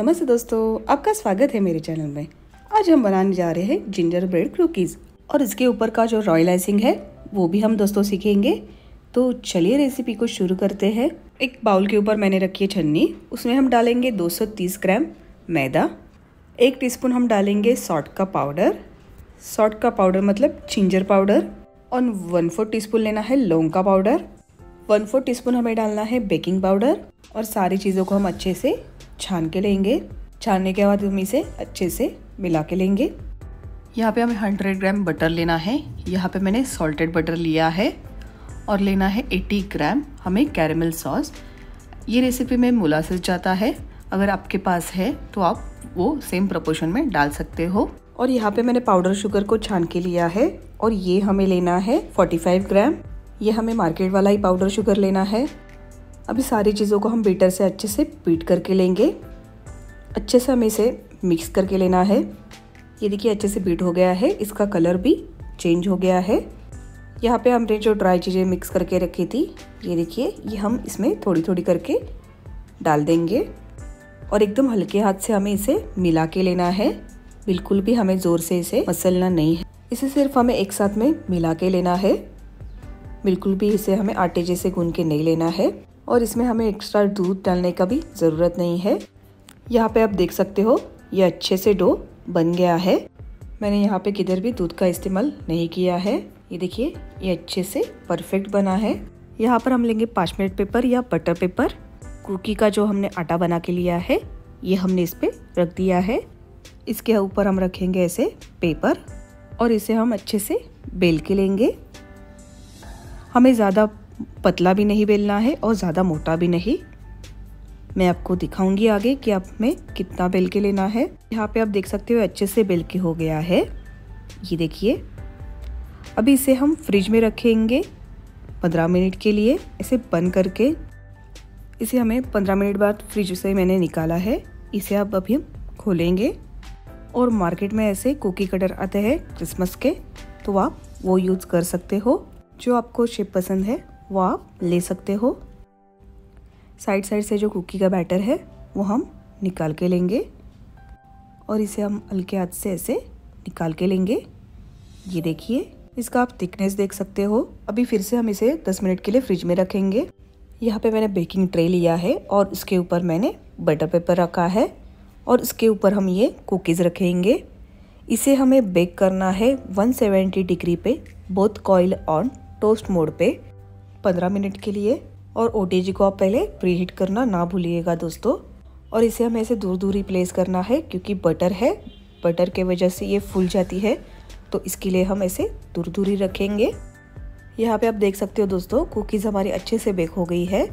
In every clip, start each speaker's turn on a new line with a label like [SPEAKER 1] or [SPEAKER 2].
[SPEAKER 1] नमस्ते दोस्तों, आपका स्वागत है मेरे चैनल में। आज हम बनाने जा रहे हैं जिंजर ब्रेड कुकीज़ और इसके ऊपर का जो रॉयल आइसिंग है, वो भी हम दोस्तों सीखेंगे। तो चलिए रेसिपी को शुरू करते हैं। एक बाउल के ऊपर मैंने रखी है छन्नी। उसमें हम डालेंगे 230 ग्राम मैदा। एक टीस्पून हम डालेंगे सॉल्ट का पाउडर सॉल्ट का पाउडर मतलब जिंजर पाउडर और वन फोर टीस्पून लेना है लौंग का पाउडर वन फोर टीस्पून हमें डालना है बेकिंग पाउडर और सारी चीज़ों को हम अच्छे से छान के लेंगे। छानने के बाद हम इसे अच्छे से मिला के लेंगे। यहाँ पे हमें हंड्रेड ग्राम बटर लेना है। यहाँ पे मैंने सॉल्टेड बटर लिया है और लेना है एटी ग्राम हमें कैरेमल सॉस। ये रेसिपी में मोलासिस जाता है। अगर आपके पास है तो आप वो सेम प्रपोर्शन में डाल सकते हो। और यहाँ पे मैंने पाउडर शुगर को छान के लिया है और ये हमें लेना है 45 ग्राम। ये हमें मार्केट वाला ही पाउडर शुगर लेना है। अभी सारी चीज़ों को हम बीटर से अच्छे से पीट करके लेंगे। अच्छे से हमें इसे मिक्स करके लेना है। ये देखिए अच्छे से बीट हो गया है। इसका कलर भी चेंज हो गया है। यहाँ पे हमने जो ड्राई चीज़ें मिक्स करके रखी थी, ये देखिए, ये हम इसमें थोड़ी थोड़ी करके डाल देंगे। और एकदम हल्के हाथ से हमें इसे मिला के लेना है। बिल्कुल भी हमें ज़ोर से इसे मसलना नहीं है। इसे सिर्फ़ हमें एक साथ में मिला के लेना है। बिल्कुल भी इसे हमें आटे जैसे गून के नहीं लेना है और इसमें हमें एक्स्ट्रा दूध डालने का भी ज़रूरत नहीं है। यहाँ पे आप देख सकते हो, ये अच्छे से डो बन गया है। मैंने यहाँ पे किधर भी दूध का इस्तेमाल नहीं किया है। ये देखिए, ये अच्छे से परफेक्ट बना है। यहाँ पर हम लेंगे पाँच मिनट पेपर या बटर पेपर कुकी का जो हमने आटा बना के लिया है, ये हमने इस पर रख दिया है। इसके ऊपर हम रखेंगे ऐसे पेपर और इसे हम अच्छे से बेल के लेंगे। हमें ज़्यादा पतला भी नहीं बेलना है और ज़्यादा मोटा भी नहीं। मैं आपको दिखाऊँगी आगे कि आप में कितना बेल के लेना है। यहाँ पे आप देख सकते हो अच्छे से बेल के हो गया है। ये देखिए। अभी इसे हम फ्रिज में रखेंगे पंद्रह मिनट के लिए। इसे बंद करके इसे हमें पंद्रह मिनट बाद फ्रिज से मैंने निकाला है। इसे आप अभी हम खोलेंगे और मार्केट में ऐसे कुकी कटर आते हैं क्रिसमस के तो आप वो यूज़ कर सकते हो। जो आपको शेप पसंद है, वो आप ले सकते हो। साइड साइड से जो कुकी का बैटर है, वो हम निकाल के लेंगे। और इसे हम हल्के हाथ से ऐसे निकाल के लेंगे। ये देखिए, इसका आप थिकनेस देख सकते हो। अभी फिर से हम इसे 10 मिनट के लिए फ्रिज में रखेंगे। यहाँ पे मैंने बेकिंग ट्रे लिया है और उसके ऊपर मैंने बटर पेपर रखा है। और उसके ऊपर हम ये कुकीज़ रखेंगे। इसे हमें बेक करना है 170 डिग्री पे both coil on toast mode पे 15 मिनट के लिए और ओ को आप पहले प्री हीट करना ना भूलिएगा दोस्तों। और इसे हमें ऐसे दूर दूर ही प्लेस करना है क्योंकि बटर है। बटर के वजह से ये फूल जाती है तो इसके लिए हम ऐसे दूर दूर ही रखेंगे। यहाँ पे आप देख सकते हो दोस्तों कुकीज़ हमारी अच्छे से बेक हो गई है।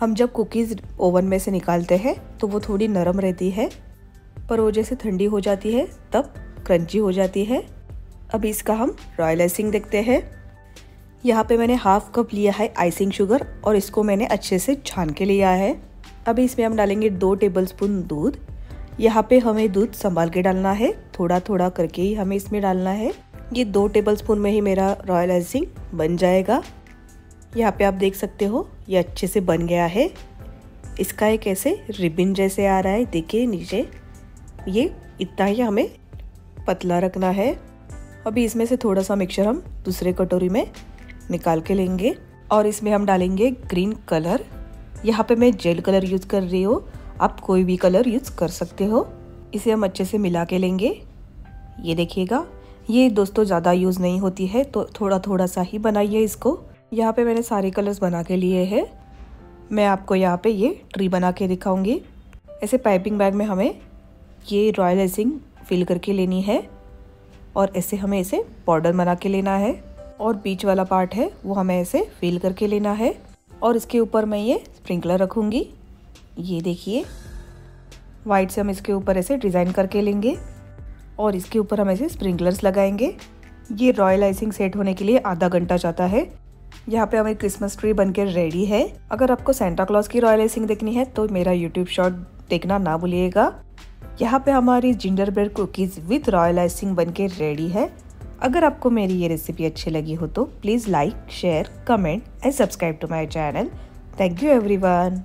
[SPEAKER 1] हम जब कुकीज़ ओवन में से निकालते हैं तो वो थोड़ी नरम रहती है, पर वो जैसे ठंडी हो जाती है, तब क्रंची हो जाती है। अब इसका हम रॉयल आइसिंग देखते हैं। यहाँ पे मैंने हाफ़ कप लिया है आइसिंग शुगर और इसको मैंने अच्छे से छान के लिया है। अभी इसमें हम डालेंगे दो टेबलस्पून दूध। यहाँ पे हमें दूध संभाल के डालना है। थोड़ा थोड़ा करके ही हमें इसमें डालना है। ये दो टेबलस्पून में ही मेरा रॉयल आइसिंग बन जाएगा। यहाँ पे आप देख सकते हो, ये अच्छे से बन गया है। इसका एक ऐसे रिबिन जैसे आ रहा है। देखिए नीचे, ये इतना ही हमें पतला रखना है। अभी इसमें से थोड़ा सा मिक्सचर हम दूसरे कटोरी में निकाल के लेंगे और इसमें हम डालेंगे ग्रीन कलर यहाँ पे मैं जेल कलर यूज़ कर रही हूँ। आप कोई भी कलर यूज़ कर सकते हो। इसे हम अच्छे से मिला के लेंगे। ये देखिएगा, ये दोस्तों ज़्यादा यूज़ नहीं होती है तो थोड़ा थोड़ा सा ही बनाइए इसको। यहाँ पे मैंने सारे कलर्स बना के लिए हैं। मैं आपको यहाँ पे ये ट्री बना के दिखाऊँगी। ऐसे पाइपिंग बैग में हमें ये रॉयल एसिंग फिल करके लेनी है। और ऐसे हमें इसे बॉर्डर बना के लेना है। और बीच वाला पार्ट है, वो हमें ऐसे फिल करके लेना है। और इसके ऊपर मैं ये स्प्रिंकलर रखूँगी। ये देखिए वाइट से हम इसके ऊपर ऐसे डिज़ाइन करके लेंगे और इसके ऊपर हम ऐसे स्प्रिंकलर्स लगाएँगे। ये रॉयल आइसिंग सेट होने के लिए आधा घंटा जाता है। यहाँ पे हमें क्रिसमस ट्री बनकर रेडी है। अगर आपको सेंटा क्लॉज की रॉयल आइसिंग देखनी है तो मेरा यूट्यूब शॉर्ट देखना ना भूलिएगा। यहाँ पे हमारी ginger bread cookies with royal icing बनके रेडी है। अगर आपको मेरी ये रेसिपी अच्छी लगी हो तो please like share comment and subscribe to my channel thank you everyone